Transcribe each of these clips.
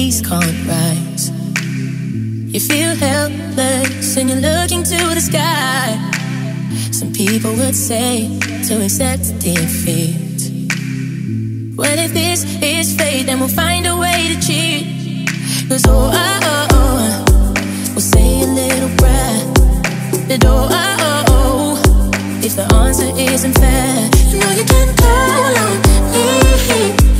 trees can't rise. You feel helpless and you're looking to the sky. Some people would say to accept defeat. Well, if this is fate, then we'll find a way to cheat. Cause oh, oh, oh, oh we'll say a little prayer. That oh, oh, oh, oh, if the answer isn't fair, you know you can call on me.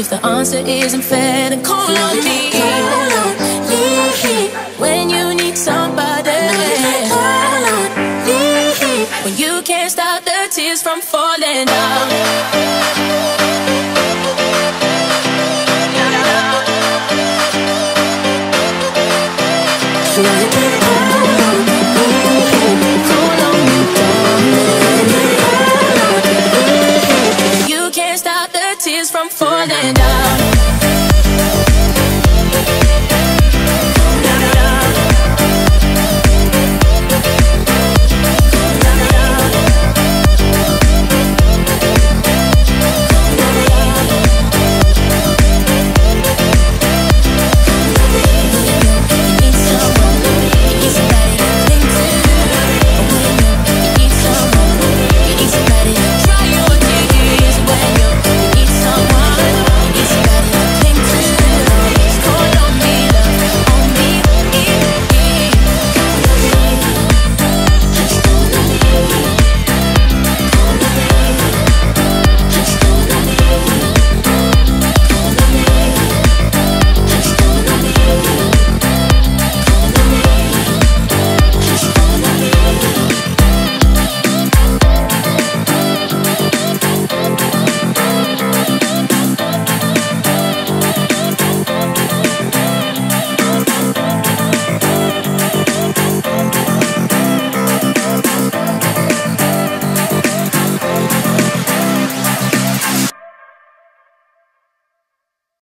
If the answer isn't fair then call on me. When you need somebody. Call on me When you can't stop the tears from falling down. Know you falling down.